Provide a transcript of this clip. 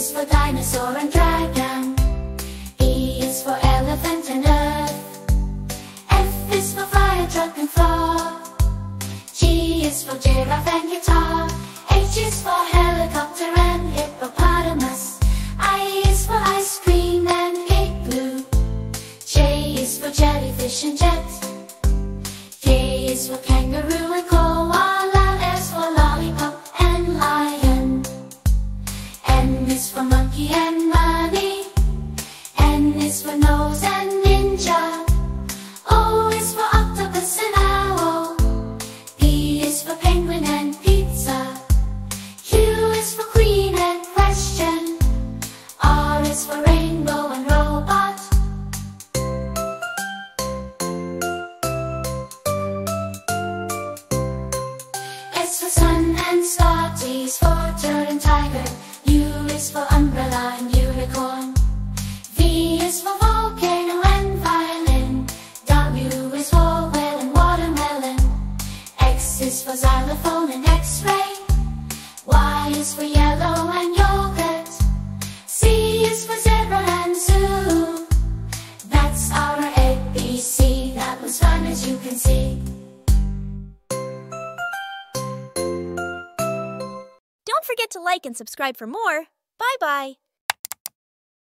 is for dinosaur and dragon. E is for elephant and earth. F is for fire truck and floor. G is for giraffe and guitar. H is for helicopter and hippopotamus. I is for ice cream and igloo. J is for jellyfish and jet. K is for kangaroo and koala. For xylophone and X-ray. Y is for yellow and yogurt. C is for zebra and zoo. That's our ABC. That was fun as you can see. Don't forget to like and subscribe for more. Bye bye.